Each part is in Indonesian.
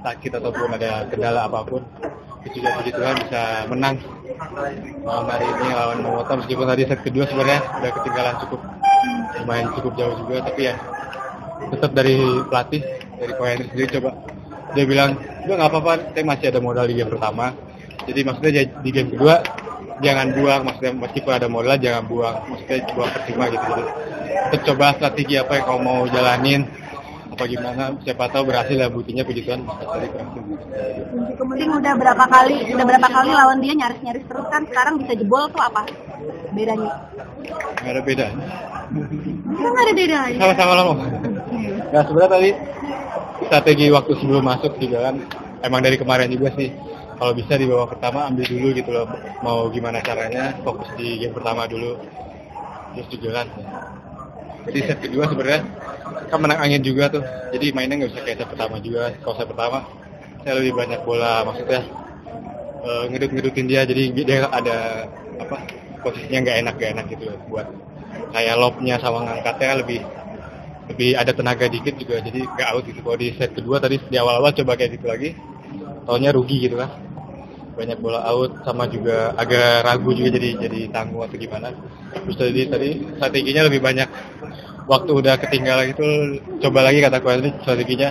sakit ataupun ada kendala apa pun itu juga puji Tuhan bisa menang. Malam hari ini lawan Momota meskipun tadi set kedua sebenarnya udah ketinggalan cukup lumayan cukup jauh juga tapi ya tetap dari pelatih dari Ko sendiri coba. Dia bilang udah nggak apa-apa saya masih ada modal di game pertama. Jadi maksudnya di game kedua jangan buang maksudnya meskipun ada modal jangan buang maksudnya buang percuma gitu jadi tetap coba strategi apa yang kamu mau jalanin apa gimana siapa tahu berhasil ya buktinya puji Tuhan tadi berhasil Kemudian udah berapa kali, udah berapa kali lawan dia nyaris-nyaris terus kan sekarang bisa jebol tuh apa bedanya? nggak ada beda nggak ada bedanya. sama-sama lah Mo. Nah sebenarnya tadi strategi waktu sebelum masuk juga kan emang dari kemarin juga sih kalau bisa di babak pertama ambil dulu gitu loh mau gimana caranya fokus di game pertama dulu terus juga kan di set kedua sebenarnya kan menang angin juga tuh. Jadi mainnya nggak bisa kayak set pertama juga. Kalau set pertama saya lebih banyak bola maksudnya eh, ngedut-ngedutin dia. Jadi dia ada apa posisinya nggak enak nggak enak gitu buat kayak lobnya sama ngangkatnya lebih lebih ada tenaga dikit juga. Jadi nggak out gitu. Kalau di set kedua tadi di awal-awal coba kayak gitu lagi taunya rugi gitu kan. Banyak bola out sama juga agak ragu juga jadi jadi tangguh atau gimana. Terus tadi tadi strateginya lebih banyak waktu udah ketinggalan gitu coba lagi kata Kuali strateginya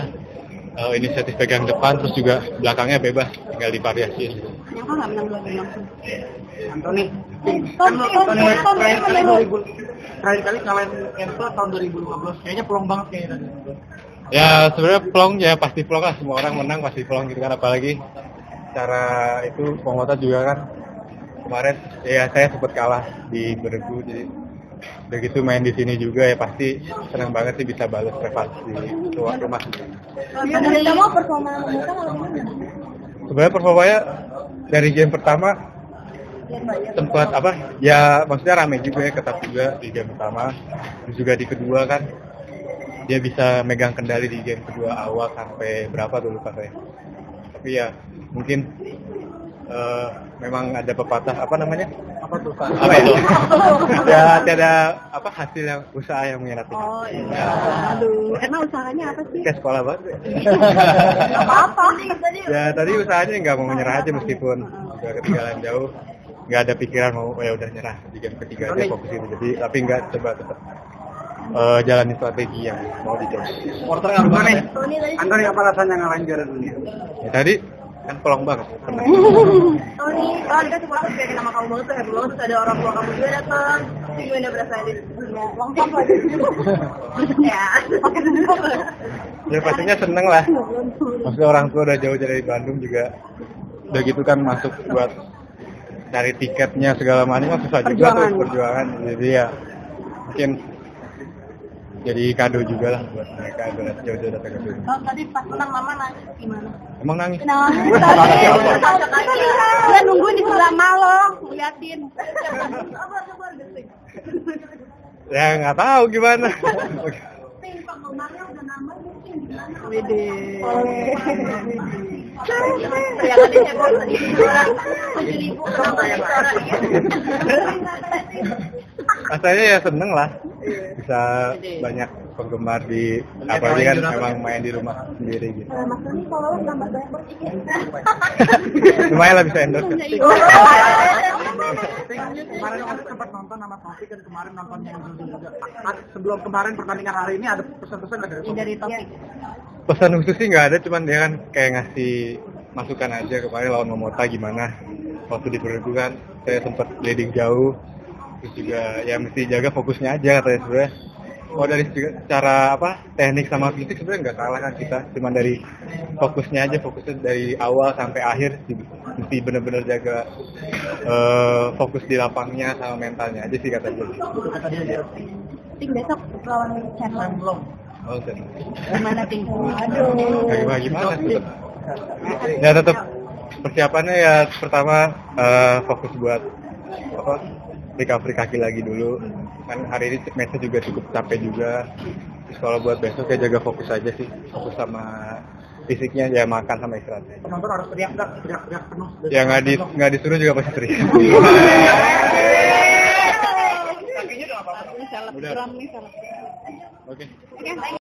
eh, inisiatif pegang depan terus juga belakangnya bebas tinggal divariasiin gitu. Nyangka nggak menang dua game langsung. Antoni Tom, Tom, terakhir kali Tom. 2000 terakhir kali kalian Kento tahun 2015 kayaknya peluang banget kayaknya tadi Ya sebenarnya pelong ya pasti pelong lah semua orang menang pasti pelong gitu kan apalagi cara itu Pomota juga kan kemarin ya saya sempat kalah di Bergu jadi udah gitu main di sini juga ya pasti senang banget sih bisa balas prestasi di luar rumah. Dari kamu performa Momota kalau gimana? Sebenarnya performanya dari game pertama sempat apa ya maksudnya rame juga ya ketat juga di game pertama terus juga di kedua kan dia bisa megang kendali di game kedua awal sampai berapa dulu lupa saya tapi ya mungkin eh, memang ada pepatah apa namanya? Apa tuh apa itu ya tiada apa hasil yang usaha yang mengkhianati Oh iya. Aduh, emang usahanya apa sih? kayak sekolah banget apa-apa. Tadi ya tadi usahanya nggak mau menyerah aja meskipun udah ketinggalan jauh. Nggak ada pikiran mau oh, ya udah nyerah. Di game ketiga aja fokus itu. Jadi tapi nggak coba tetap eh, jalani strategi yang mau dicoba. Yang gimana nih Antoni apa rasanya ngalahin juara dunia? Ya, tadi kan pelong banget pernah Tony, oh kita supporter kayak nama kamu banget tuh happy banget terus ada orang tua kamu juga datang. Gimana perasaannya? Ya, lengkap lagi. ya, ya pastinya seneng lah maksudnya orang tua udah jauh dari Bandung juga udah gitu kan masuk buat cari tiketnya segala macam susah juga tuh Perjuangan. perjuangan jadi ya mungkin jadi kado juga lah buat mereka udah jauh-jauh datang ke sini Kalau tadi pas menang mama nangis gimana? emang nangis Nangis tadi. Dia nungguin di sebelah malo, ngeliatin. Ya nggak tahu gimana penggemarnya udah nambah mungkin gimana? Wede. Heboh tadi. Tujuh ribu kenapa ya rasanya ya seneng lah bisa banyak penggemar di apalagi kan memang main di rumah sendiri gitu. Mas Tony kalau nambah banyak berpikir. lumayan lah bisa endorse kan. Kemarin aku sempat nonton sama Taufik dan kemarin nonton yang juga. Sebelum kemarin pertandingan hari ini ada pesan-pesan dari Taufik? Dari topik. pesan khusus sih nggak ada cuman dia kan kayak ngasih masukan aja kemarin lawan Momota gimana. Waktu di kan saya sempat leading jauh terus juga ya mesti jaga fokusnya aja katanya sebenarnya kalau dari cara apa teknik sama fisik sebenarnya nggak kalah kan kita cuman dari fokusnya aja fokusnya dari awal sampai akhir mesti bener-bener jaga eh, fokus di lapangnya sama mentalnya aja sih kata dia itu kata dia dia Ting besok lawan Chandler. belum oh. Gimana Ting? Aduh. Gimana gimana ya tetap persiapannya ya pertama eh, fokus buat apa recovery kaki lagi dulu. Kan hari ini matchnya juga cukup capek juga. Terus kalau buat besok ya jaga fokus aja sih. Fokus sama fisiknya ya makan sama istirahatnya penonton harus teriak nggak teriak-teriak penuh. Ya nggak di nggak disuruh juga pasti teriak. Selebgram. oke. Oke,